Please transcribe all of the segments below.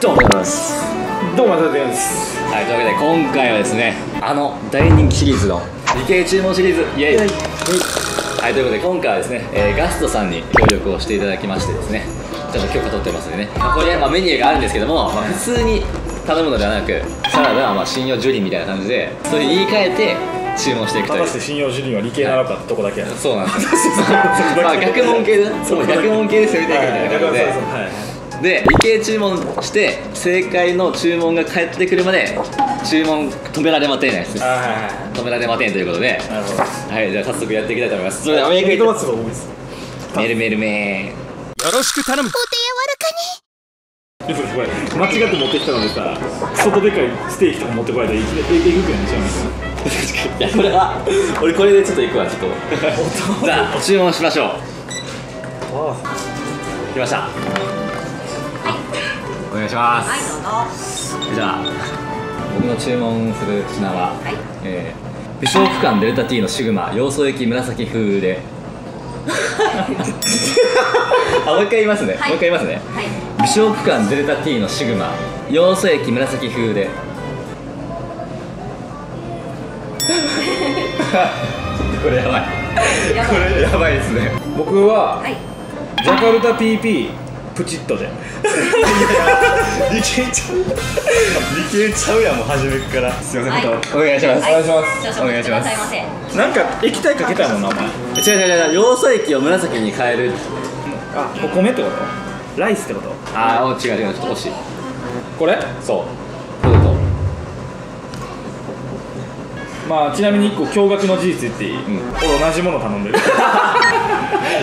どうもです。どうもです。はい、というわけで今回はですねあの大人気シリーズの理系注文シリーズイエイ。はい、ということで今回はですね、えーガストさんに協力をしていただきましてですねちょっと許可取ってますんでね、まあ、これ、まあ、メニューがあるんですけども、まあ、普通に頼むのではなくサラダはまあ信用ジュリーみたいな感じでそれに言い換えて注文していくという。果たして信用主任は理系なのかってとこだけやなそうなんです。まあ逆問系でそう逆問系で攻めていくみたいな感じで、はいで理系注文して正解の注文が返ってくるまで注文止められまてんないです。止められまてんということで。いなるほど。はいじゃあ早速やっていきたいと思います。それではメールトマトが多いです。メールメー。ルメよろしく頼む。これ間違って持ってきたのでさ外でかいステーキとか持ってこられたらいきなりえぐくなっちゃうみたいールいやこれは俺これでちょっと行くわちょっとじゃあ注文しましょう来ましたお願いします。はい、どうぞ。じゃあ僕の注文する品は、はい。えー、美少区間デルタ T のシグマ要素液紫風で。あもう一回言いますね、はい。もう一回言いますね。はい。美少区間デルタ T のシグマ要素液紫風で。これやばい。これやばいですね。僕ははい。ジャカルタ PP プチッとで理系ちゃう理系ちゃうやんもう初めからすいません、はいお願いします、はいお願いしますお願いします。なんか液体かけたもんなお前違う違う違う要素液を紫に変えるあお米ってことライスってことああ違う違うちょっと惜しいこれそうポテトまあちなみに1個驚愕の事実言っていい、うん俺同じもの頼んでる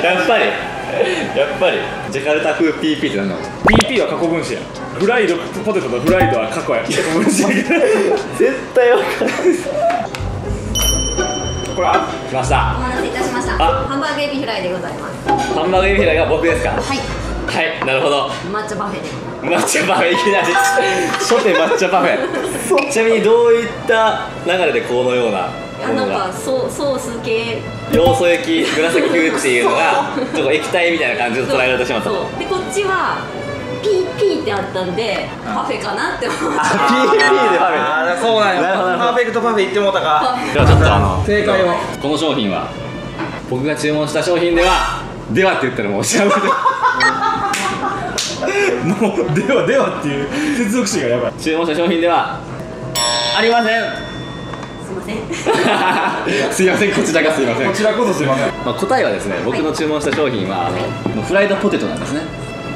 やっぱり やっぱりジャカルタ風 PP って何なの PP は過去分子や。フライドポテトとフライドは過去や。過去分子絶対わかるこれあ来ました。お待たせいたしました。あ。ハンバーグエビフライでございます。ハンバーグエビフライが僕ですか？はい。はいなるほど。抹茶パフェで。抹茶パフェいきなり。初手抹茶パフェ。ちなみにどういった流れでこのようなあ、なんかソソース系。要素液紫風っていうのがちょっと液体みたいな感じで捉えられてしまったと。そう。でこっちは PP ってあったんでパフェかなって思って。PP でパフェ。あそうなんなるほどなるほど。パーフェクトパフェ言ってもうたか。ではちょっとあの正解を。この商品は僕が注文した商品ではではって言ったらもう知らないもうではではっていう接続詞がやばい。注文した商品ではありませんせん。すいませんこちらがすいません。こちらこそすいません。まあ、答えはですね僕の注文した商品は、あのフライドポテトなんですね。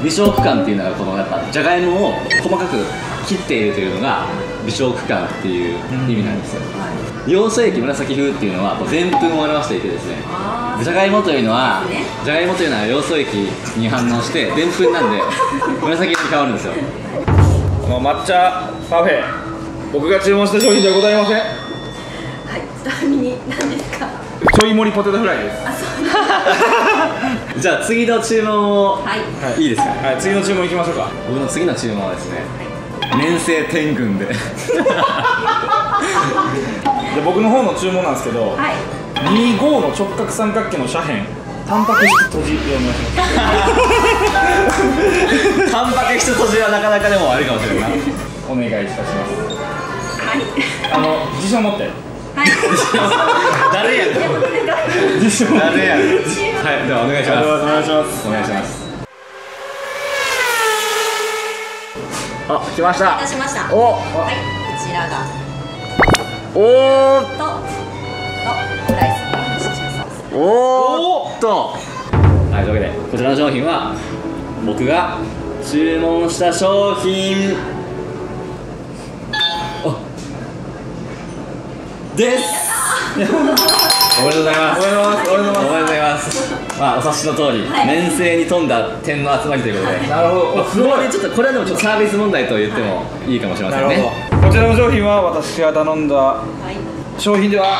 微小区間っていうのがこのやっぱじゃがいもを細かく切っているというのが微小区間っていう意味なんですよ、要素液紫風っていうのはこうでんぷんを表していてですね。あじゃがいもというのはね。じゃがいもというのは要素液に反応してでんぷんなんで 紫に変わるんですよ。この抹茶パフェ僕が注文した商品ではございませんーはい。ちなみに何ですか？ちょい盛りポテトフライですあ、そう。じゃあ次の注文をはい。いいですか？はい次の注文いきましょうか僕の次の注文はですね粘性天群で で僕の方の注文なんですけど、はい。25の直角三角形の斜辺タンパク質閉じ読みましょ タンパク質閉じはなかなかでもありかもしれないお願いいたしますはい。あの辞書持ってはい。誰や誰やはいではお願いしますお願いしますお願いしますあ来ましたいたしました。おはい。こちらがおーっとライス。おーっとはいというわけでこちらの商品は僕が注文した商品ですおめでとうございますおめでとうございますおめでとうございますおめでとうございます。まあ、お察しの通り、はい粘性に富んだ点の集まりということで。なるほどまあ、すごい、ちょっと、これはでも、ちょっとサービス問題と言ってもいいかもしれませんね。ほどこちらの商品は私が頼んだはい。商品では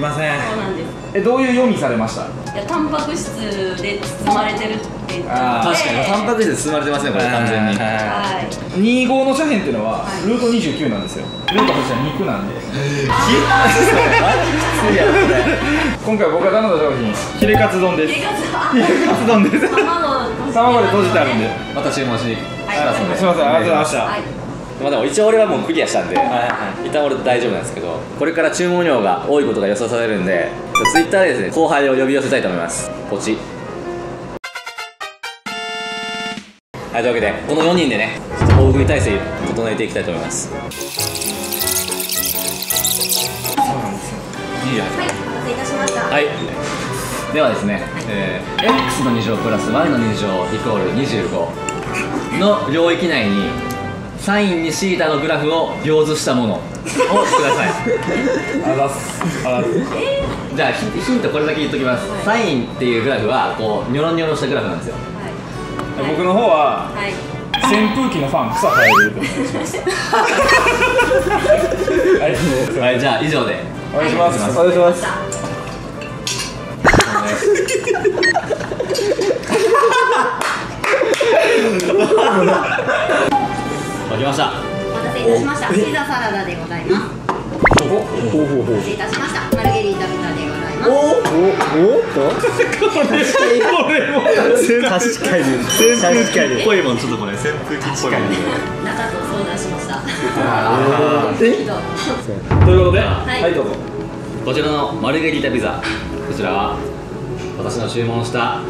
りません。ー、そうなんです。えどういう読みされました？いやタンパク質で包まれてるって言確かに、タンパク質で包まれてますね、これ、完全に。はい。25の斜辺っていうのははい。ルート29なんですよ。ルート8は肉なんで。今回僕が頼んだ商品。ヒレカツ丼です。ヒレカツ。丼です。卵卵で閉じてあるんで。また注文しに来ますので、すいません。ありがとうございましたはいまあでも一応俺はもうクリアしたんで、一旦俺大丈夫なんですけどこれから注文量が多いことが予想されるんでツイッターでですね後輩を呼び寄せたいと思います。ポチ。はいというわけでこの4人でねちょっと大食い体制整えていきたいと思います。いいやはいお待たせいたしました。はい。ではですね、えー x の2乗プラス y の2乗イコール25の領域内にサインにシータのグラフを描図したもの。をください。あざっす。あざっすじゃあヒヒントこれだけ言っときます。サインっていうグラフはこうニョロニョロしたグラフなんですよ。はい。僕の方ははい。扇風機のファン草生えるってお願いします はい。はいじゃあ以上で。お願いします。お願いします書きました。お待たせいたしました。ピザサラダでございます。お待たせいたしました。マルゲリータピザでございます。これも確かに確かにぽいもんちょっとこれ扇風機っぽいもん中と相談しましたえということでいはいどうぞこちらのマルゲリータピザこちらは私の注文した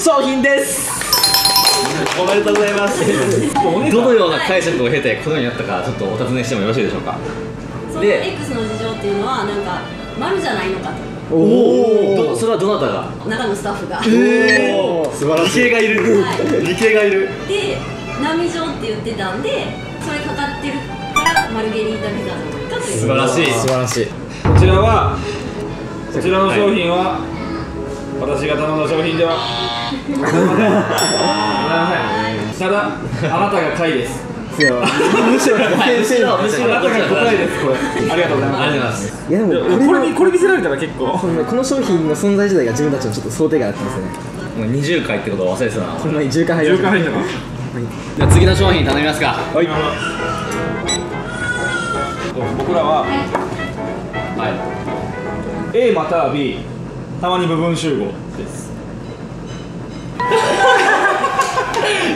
商品ですおめでとうございます。どのような解釈を経てこのようになったかちょっとお尋ねしてもよろしいでしょうか。そので X の事情っていうのはなんか丸じゃないのかと。おどそれはどなたが？中のスタッフが。おお素晴らしい。がいる。はい。理系がいる。で波状って言ってたんでそれかかってるからマルゲリータピザという素晴らしい。素晴らしい。こちらはこちらの商品は、私が頼んだ商品では ただあなたが貝です。むしろむしろ先生のむしろあなたが答えですこれ。ありがとうございありがとうございまますいやでもすこれのこれこれ見せられたら結構。この商品の存在自体が自分たちのちょっと想定外だったんですよね。もう20回ってことを忘れてたな。この前10回入り10ました回入ったかじゃあ次の商品頼みますか。はい。僕らははい。A または B たまに部分集合です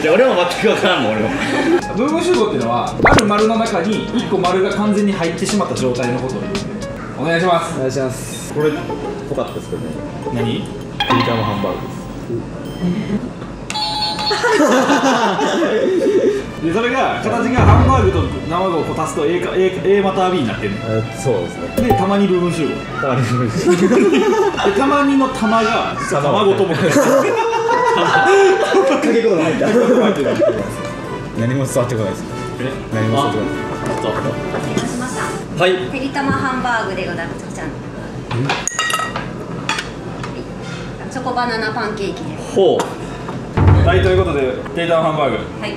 じゃあ俺も全く分からんもん俺も。部分集合っていうのはある丸の中に1個丸が完全に入ってしまった状態のことを言う。んでお願いします。お願いします。これぽかったですけどね。何？ピリカのハンバーグです。でそれが形がハンバーグと卵をこう足すと A, か A, A または B になってるそうですね。でたまに部分集合。たまに部分集でたまにの玉が卵ともかけことが入った何も伝わってこないです。何も伝わってこない。ちょっお待たせいたしましたとはい。てりたまハンバーグでございますチョコバナナパンケーキです。ほう。はいということでテイタンハンバーグ。はい。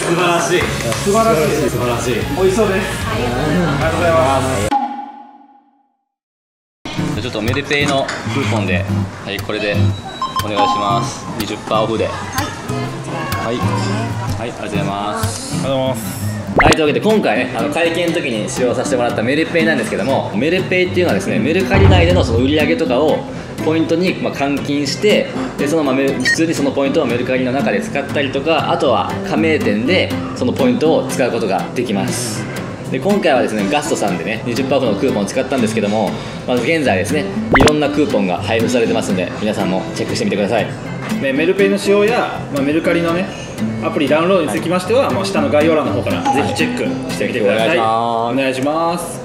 素晴らしい。素晴らしい。素晴らしい。美味しそうです。ありがとうございますちょっとメルペイのクーポンではいこれでお願いします。20%オフで。はい。はい。ありがとうございます。ありがとうございます。はい、というわけで今回ねあの会見の時に使用させてもらったメルペイなんですけどもメルペイっていうのはですねメルカリ内でのその売り上げとかをポイントにまあ換金してでそのま普通にそのポイントをメルカリの中で使ったりとかあとは加盟店でそのポイントを使うことができますで今回はですねガストさんでね20%オフのクーポンを使ったんですけどもまず現在ですねいろんなクーポンが配布されてますんで皆さんもチェックしてみてください。ね、メルペイの使用や、まあ、メルカリのねアプリダウンロードにつきましては、もう下の概要欄の方からぜひチェックしてみてください、お願いお願いします